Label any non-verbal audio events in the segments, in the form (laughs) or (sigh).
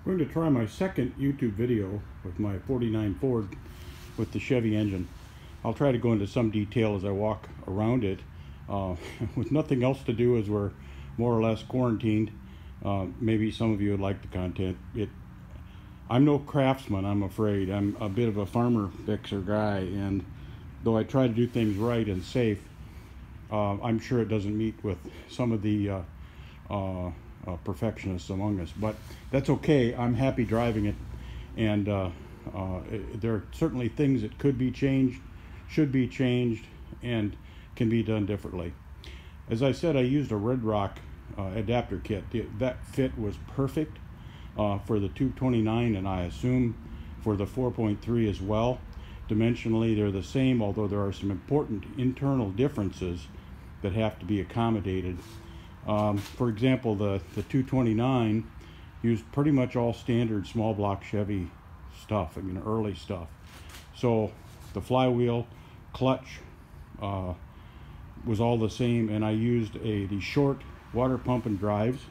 I'm going to try my second YouTube video with my 49 Ford with the Chevy engine. I'll try to go into some detail as I walk around it. Uh, (laughs) with nothing else to do as we're more or less quarantined, uh, maybe some of you would like the content. It, I'm no craftsman, I'm afraid. I'm a bit of a farmer fixer guy, and though I try to do things right and safe, uh, I'm sure it doesn't meet with some of the uh, perfectionists among us. But that's okay. I'm happy driving it, and uh, uh, there are certainly things that could be changed, should be changed, and can be done differently. As I said, I used a Red Rock uh, adapter kit. That fit was perfect uh, for the 229, and I assume for the 4.3 as well. Dimensionally, they're the same, although there are some important internal differences that have to be accommodated um, for example, the, the 229 used pretty much all standard small block Chevy stuff, I mean early stuff. So the flywheel, clutch uh, was all the same and I used a the short water pump and drives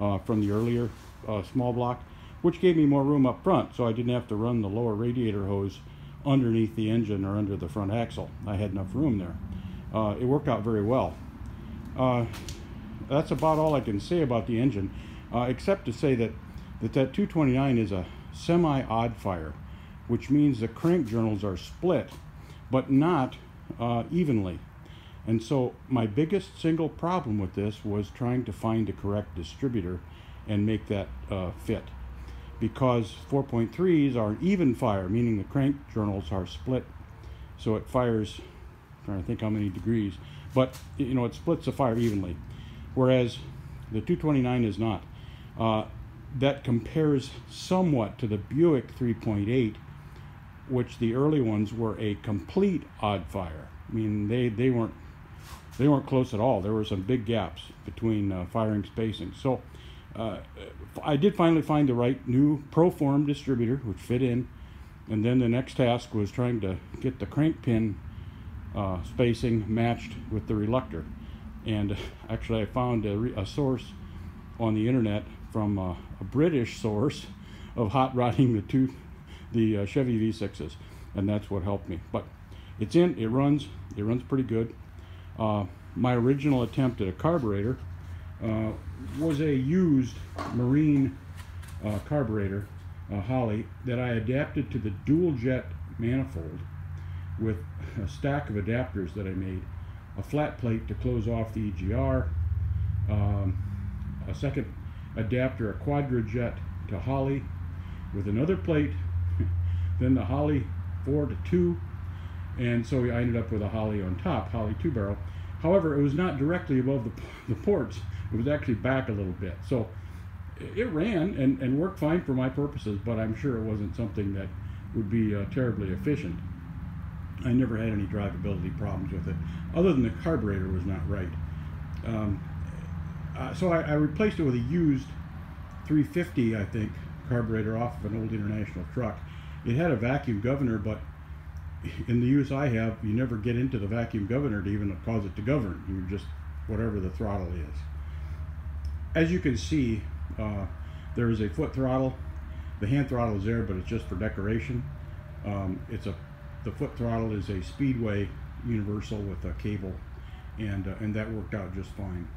uh, from the earlier uh, small block which gave me more room up front so I didn't have to run the lower radiator hose underneath the engine or under the front axle. I had enough room there. Uh, it worked out very well. That's about all I can say about the engine, uh, except to say that, that that 229 is a semi-odd fire, which means the crank journals are split, but not uh, evenly. And so my biggest single problem with this was trying to find the correct distributor and make that uh, fit. Because 4.3s are an even fire, meaning the crank journals are split. So it fires, I'm trying to think how many degrees, but you know, it splits the fire evenly whereas the 229 is not. Uh, that compares somewhat to the Buick 3.8, which the early ones were a complete odd fire. I mean, they, they weren't they weren't close at all. There were some big gaps between uh, firing spacing. So uh, I did finally find the right new Proform distributor, which fit in. And then the next task was trying to get the crank pin uh, spacing matched with the reluctor and actually I found a, a source on the internet from a, a, British source of hot rodding the two the uh, Chevy V6s and that's what helped me. But it's in it runs it runs pretty good. Uh, my original attempt at a carburetor uh, was a used marine uh, carburetor Holley that I adapted to the dual jet manifold with a stack of adapters that I made a flat plate to close off the EGR, um, a second adapter, a quadrajet to Holley with another plate, (laughs) then the Holley 4 to 2, and so I ended up with a Holley on top, Holley 2 barrel. However, it was not directly above the, (laughs) the ports, it was actually back a little bit. So it ran and, and worked fine for my purposes, but I'm sure it wasn't something that would be uh, terribly efficient. I never had any drivability problems with it, other than the carburetor was not right. Um, uh, so I, I, replaced it with a used 350, I think, carburetor off of an old international truck. It had a vacuum governor, but in the use I have, you never get into the vacuum governor to even cause it to govern. You just whatever the throttle is. As you can see, uh, there is a foot throttle. The hand throttle is there, but it's just for decoration. Um, it's a the foot throttle is a Speedway universal with a cable, and uh, and that worked out just fine.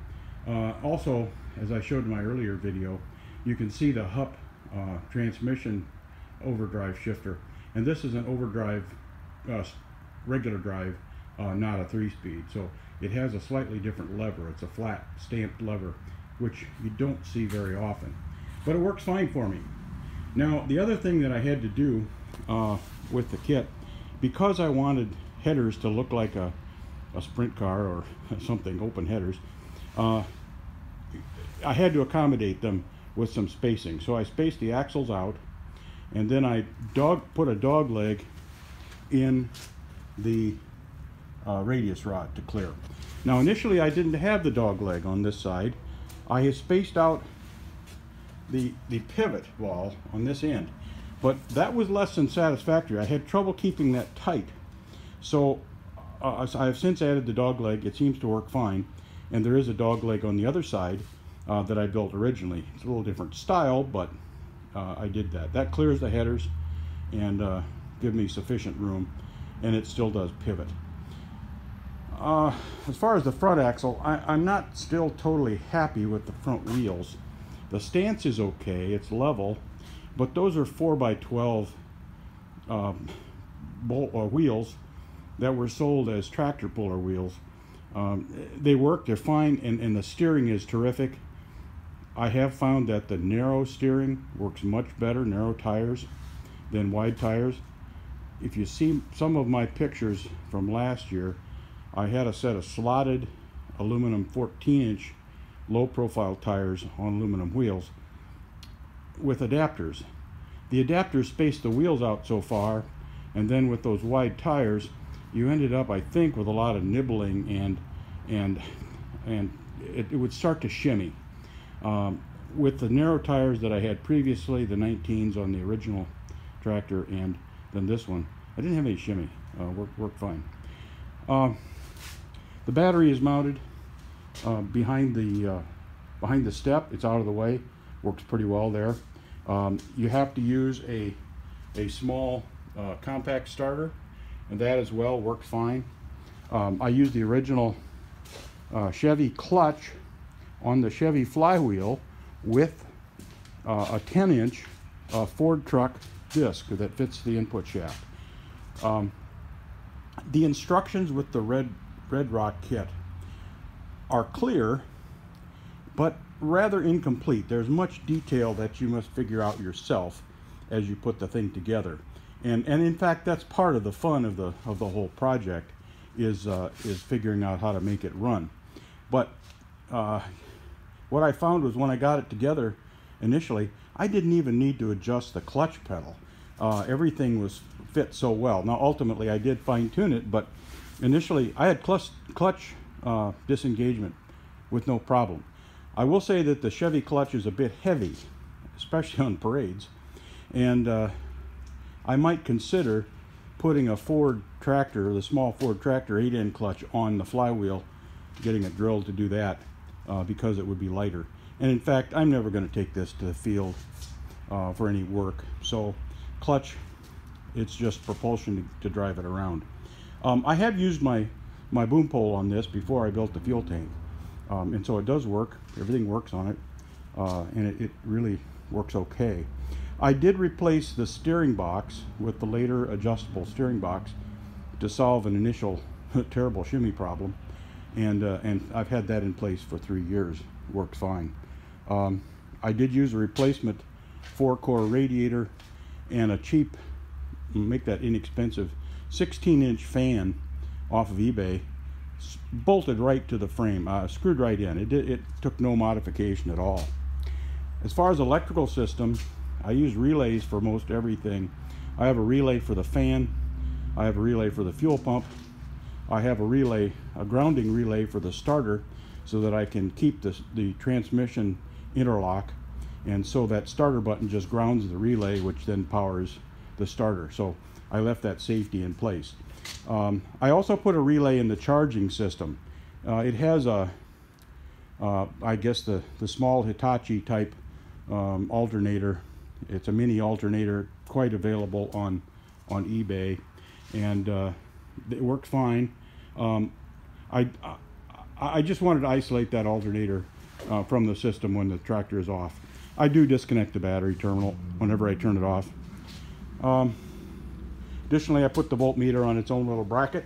Uh, also, as I showed in my earlier video, you can see the Hupp uh, transmission overdrive shifter, and this is an overdrive, uh, regular drive, uh, not a three-speed. So it has a slightly different lever. It's a flat stamped lever, which you don't see very often, but it works fine for me. Now, the other thing that I had to do uh, with the kit because I wanted headers to look like a, a sprint car or (laughs) something, open headers, uh, I had to accommodate them with some spacing. So I spaced the axles out and then I dog put a dog leg in the uh, radius rod to clear. Now initially I didn't have the dog leg on this side. I spaced out the, the pivot wall on this end. But that was less than satisfactory. I had trouble keeping that tight. So uh, I have since added the dog leg. It seems to work fine. And there is a dog leg on the other side uh, that I built originally. It's a little different style, but uh, I did that. That clears the headers and uh, give me sufficient room, and it still does pivot. Uh, as far as the front axle, I, am not still totally happy with the front wheels. The stance is okay, it's level, but those are 4x12 um, bolt, uh, wheels that were sold as tractor puller wheels. Um, they work, they're fine, and, and the steering is terrific. I have found that the narrow steering works much better, narrow tires, than wide tires. If you see some of my pictures from last year, I had a set of slotted aluminum 14 inch low profile tires on aluminum wheels with adapters. The adapters spaced the wheels out so far, and then with those wide tires, you ended up, I think, with a lot of nibbling and and and it, it would start to shimmy. Um, with the narrow tires that I had previously, the 19s on the original tractor, and then this one, I didn't have any shimmy. Uh, worked worked fine. Uh, the battery is mounted uh, behind the uh, behind the step. It's out of the way. Works pretty well there. Um, you have to use a a small uh, compact starter, and that as well works fine. Um, I used the original uh, Chevy clutch on the Chevy flywheel with uh, a 10 inch uh, Ford truck disc that fits the input shaft. Um, the instructions with the Red, Red Rock kit are clear, but rather incomplete. There's much detail that you must figure out yourself as you put the thing together. And, and in fact, that's part of the fun of the, of the whole project is, uh, is figuring out how to make it run. But uh, what I found was when I got it together initially, I didn't even need to adjust the clutch pedal. Uh, everything was fit so well. Now ultimately I did fine tune it, but initially I had clutch, clutch uh, disengagement with no problem. I will say that the Chevy clutch is a bit heavy, especially on parades, and uh, I might consider putting a Ford tractor, the small Ford tractor 8N clutch on the flywheel getting it drilled to do that uh, because it would be lighter. And in fact, I'm never going to take this to the field uh, for any work. So clutch, it's just propulsion to, to drive it around. Um, I have used my, my boom pole on this before I built the fuel tank. Um, and so it does work. Everything works on it. Uh, and it, it really works okay. I did replace the steering box with the later adjustable steering box to solve an initial (laughs) terrible shimmy problem and uh, and I've had that in place for three years. Worked fine. Um, I did use a replacement four-core radiator and a cheap, make that inexpensive, 16-inch fan off of eBay, bolted right to the frame, uh, screwed right in. It did, it took no modification at all. As far as electrical system, I use relays for most everything. I have a relay for the fan. I have a relay for the fuel pump I have a relay, a grounding relay for the starter so that I can keep the transmission interlock and so that starter button just grounds the relay which then powers the starter. So I left that safety in place. Um, I also put a relay in the charging system. Uh, it has a, uh, I guess the, the small Hitachi type um, alternator. It's a mini alternator, quite available on, on eBay. And uh, it worked fine. Um, I, I, just wanted to isolate that alternator uh, from the system when the tractor is off. I do disconnect the battery terminal whenever I turn it off. Um, additionally, I put the voltmeter on its own little bracket.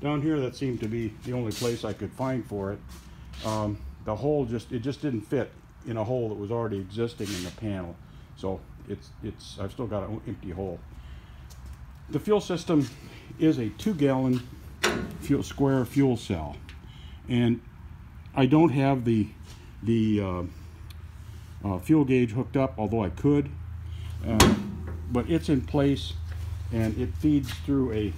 Down here, that seemed to be the only place I could find for it. Um, the hole just, it just didn't fit in a hole that was already existing in the panel. So it's, it's, I've still got an empty hole. The fuel system is a two gallon fuel, square fuel cell. And I don't have the, the uh, uh, fuel gauge hooked up, although I could. Uh, but it's in place and it feeds through a,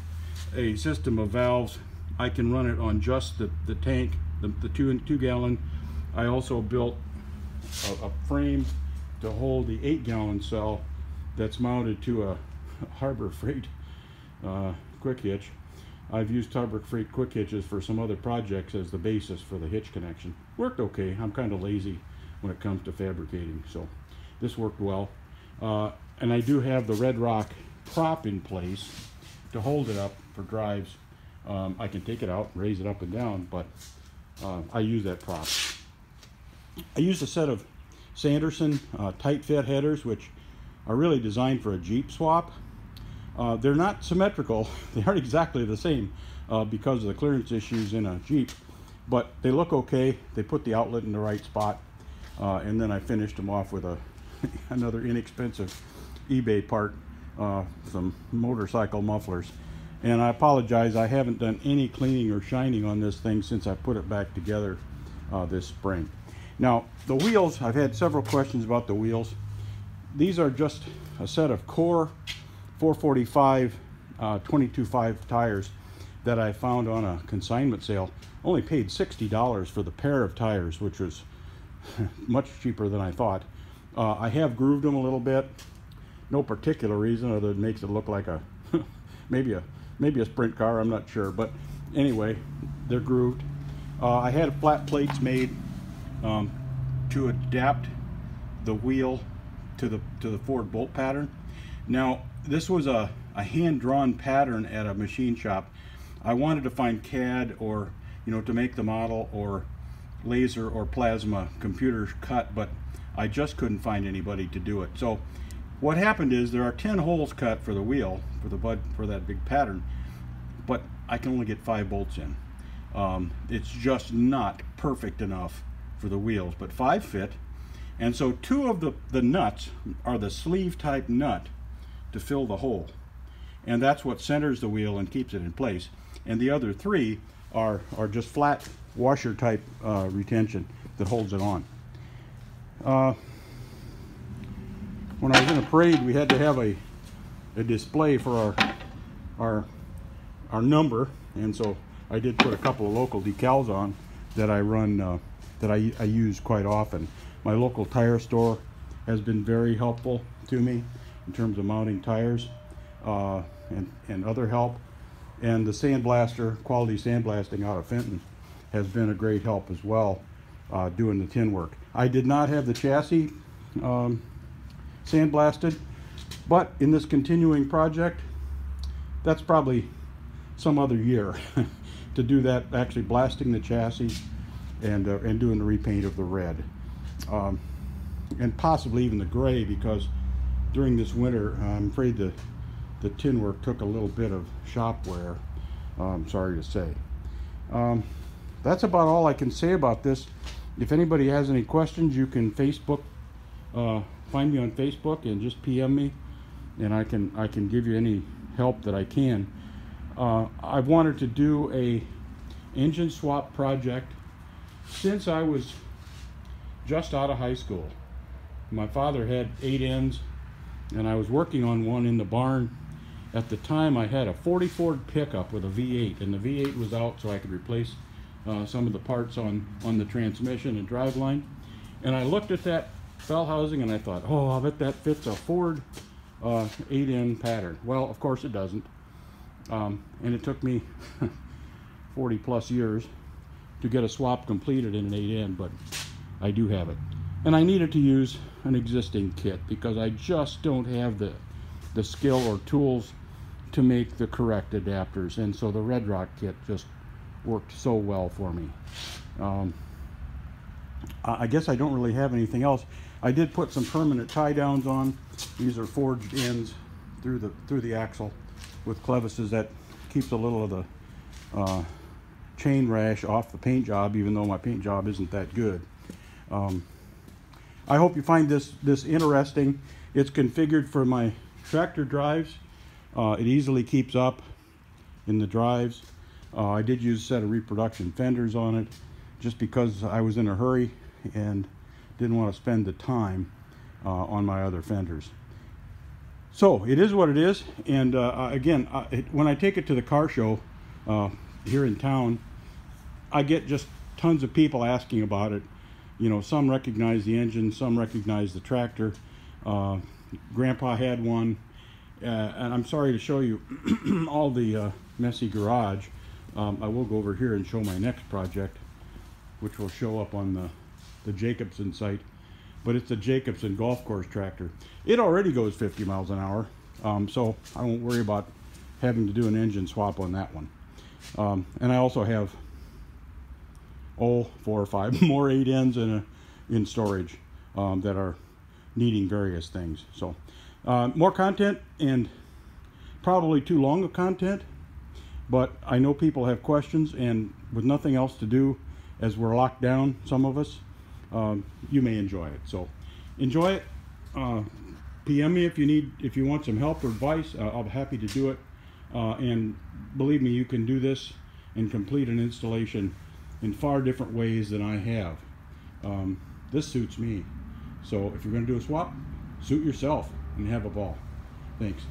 a system of valves. I can run it on just the, the tank, the, the two, two gallon. I also built a, a frame to hold the eight gallon cell that's mounted to a (laughs) Harbor Freight uh, quick hitch. I've used Harbor Freight quick hitches for some other projects as the basis for the hitch connection. Worked okay. I'm kind of lazy when it comes to fabricating. So this worked well. Uh, and I do have the Red Rock prop in place to hold it up for drives. Um, I can take it out, raise it up and down, but uh, I use that prop. I used a set of Sanderson uh, tight fit headers, which are really designed for a Jeep swap. Uh, they're not symmetrical. (laughs) They aren't exactly the same uh, because of the clearance issues in a Jeep, but they look okay. They put the outlet in the right spot, uh, and then I finished them off with a (laughs) another inexpensive eBay part, uh, some motorcycle mufflers. And I apologize, I haven't done any cleaning or shining on this thing since I put it back together uh, this spring. Now, the wheels, I've had several questions about the wheels. These are just a set of core 445 uh, 22.5 tires that I found on a consignment sale. Only paid $60 for the pair of tires, which was (laughs) much cheaper than I thought. Uh, I have grooved them a little bit. No particular reason other than makes it look like a (laughs) maybe a maybe a sprint car. I'm not sure, but anyway, they're grooved. Uh, I had flat plates made um, to adapt the wheel to the to the Ford bolt pattern. Now this was a, a hand-drawn pattern at a machine shop. I wanted to find CAD or you know to make the model or laser or plasma computer cut, but I just couldn't find anybody to do it. So what happened is there are 10 holes cut for the wheel for the Budd for that big pattern, but I can only get five bolts in. Um, it's just not perfect enough for the wheels, but five fit. And so two of the, the nuts are the sleeve type nut to fill the hole. And that's what centers the wheel and keeps it in place. And the other three are, are just flat washer type uh, retention that holds it on. Uh, when I was in a parade, we had to have a, a display for our, our, our number, and so I did put a couple of local decals on that I run, uh, that I, I use quite often. My local tire store has been very helpful to me in terms of mounting tires uh, and, and other help. And the sandblaster, quality sandblasting out of Fenton, has been a great help as well uh, doing the tin work. I did not have the chassis um, sandblasted, but in this continuing project, that's probably some other year (laughs) to do that, actually blasting the chassis and, uh, and doing the repaint of the red. Um, and possibly even the gray because during this winter, I'm afraid the, the tin work took a little bit of shop wear, I'm sorry to say. Um, that's about all I can say about this. If anybody has any questions, you can Facebook, uh, find me on Facebook and just PM me, and I can I can give you any help that I can. Uh, I've wanted to do a engine swap project since I was just out of high school. My father had 8Ns, and I was working on one in the barn. At the time, I had a 40 Ford pickup with a V8, and the V8 was out, so I could replace uh, some of the parts on, on the transmission and driveline. And I looked at that bell housing and I thought, oh, I bet that fits a Ford uh, 8N pattern. Well, of course it doesn't. Um, and it took me (laughs) 40 plus years to get a swap completed in an 8N, but I do have it. And I needed to use an existing kit because I just don't have the, the skill or tools to make the correct adapters. And so the Red Rock kit just worked so well for me. Um, I guess I don't really have anything else. I did put some permanent tie downs on. These are forged ends through the through the axle with clevises that keeps a little of the uh, chain rash off the paint job, even though my paint job isn't that good. Um, I hope you find this this interesting. It's configured for my tractor drives. Uh, it easily keeps up in the drives. Uh, I did use a set of reproduction fenders on it just because I was in a hurry and didn't want to spend the time uh, on my other fenders. So it is what it is. And uh, again, I, it, when I take it to the car show uh, here in town, I get just tons of people asking about it. You know, some recognize the engine, some recognize the tractor. Uh, Grandpa had one. Uh, and I'm sorry to show you (clears throat) all the messy garage. Um, I will go over here and show my next project, which will show up on the, the Jacobsen site. but it's a Jacobsen golf course tractor. It already goes 50 miles an hour, um, so I won't worry about having to do an engine swap on that one. Um, and I also have oh four or five (laughs) more 8Ns in a in storage um, that are needing various things. So uh, more content and probably too long of content, but I know people have questions and with nothing else to do as we're locked down, some of us, um, you may enjoy it. So enjoy it. Uh, PM me if you need, if you want some help or advice. Uh, I'll be happy to do it. Uh, and believe me, you can do this and complete an installation in far different ways than I have. Um, this suits me. So if you're going to do a swap, suit yourself and have a ball. Thanks.